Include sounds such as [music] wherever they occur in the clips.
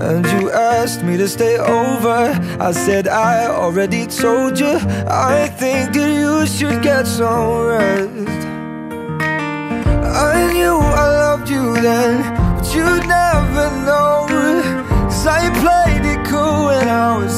And you asked me to stay over. I said I already told you. I think that you should get some rest. I knew I loved you then But you'd never know Cause I played it cool when I was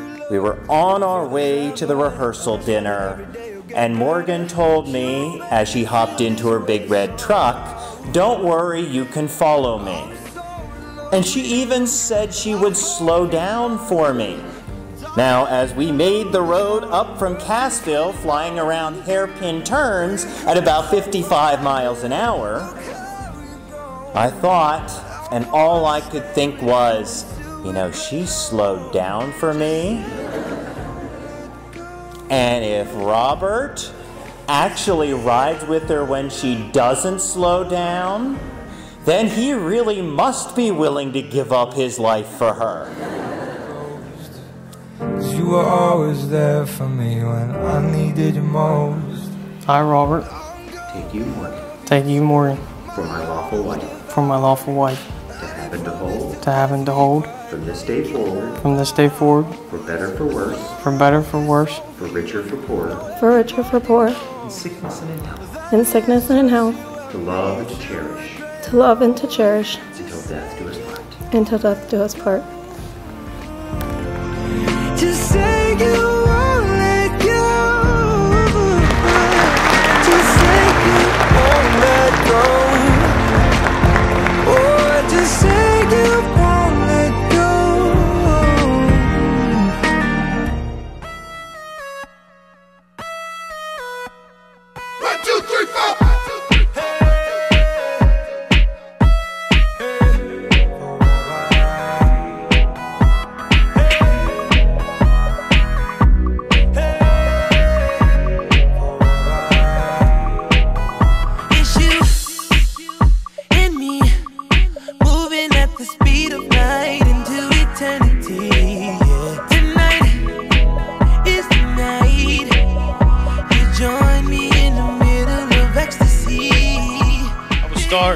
we were on our way to the rehearsal dinner, and Morgan told me as she hopped into her big red truck, Don't worry, you can follow me. And she even said she would slow down for me. Now, as we made the road up from Cassville, flying around hairpin turns at about 55 miles an hour, I thought, and all I could think was, you know, she slowed down for me. And if Robert actually rides with her when she doesn't slow down, then he really must be willing to give up his life for her. Cause you were always there for me when I needed you most. I, Robert, Take you, Morgan, take you, Morgan, for my lawful wife, for my lawful wife, to have and to hold, to have and to hold, from this day forward, from this day forward, for better, for worse, for better, for worse, for richer, for poorer, for richer for poor, in sickness and in health, in sickness and in health, to love and to cherish, to love and to cherish, until death do us part. until death do us part. Just say you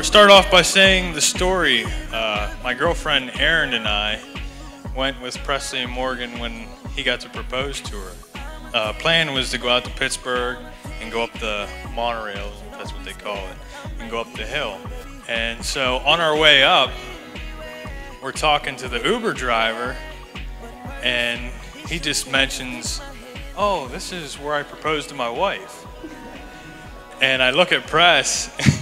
start off by saying the story. Uh, my girlfriend Erin and I went with Presley and Morgan when he got to propose to her. Uh, plan was to go out to Pittsburgh and go up the monorail, that's what they call it, and go up the hill. And so on our way up, we're talking to the Uber driver, and he just mentions, "Oh, this is where I proposed to my wife." And I look at Press, [laughs]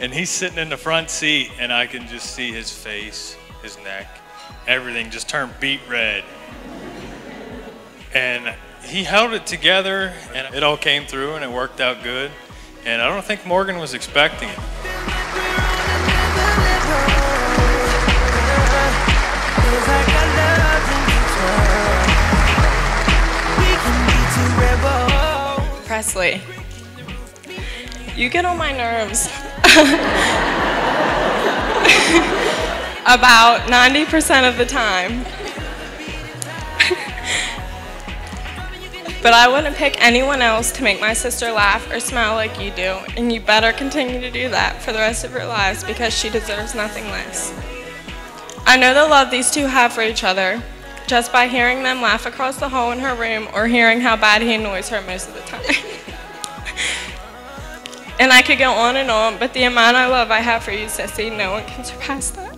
and he's sitting in the front seat, and I can just see his face, his neck, everything just turned beet red. And he held it together, and it all came through, and it worked out good. And I don't think Morgan was expecting it. Presley, you get on my nerves [laughs] about 90% of the time. But I wouldn't pick anyone else to make my sister laugh or smile like you do, and you better continue to do that for the rest of your lives because she deserves nothing less. I know the love these two have for each other just by hearing them laugh across the hall in her room or hearing how bad he annoys her most of the time. [laughs] and I could go on and on, but the amount of love I have for you, Sissy, no one can surpass that.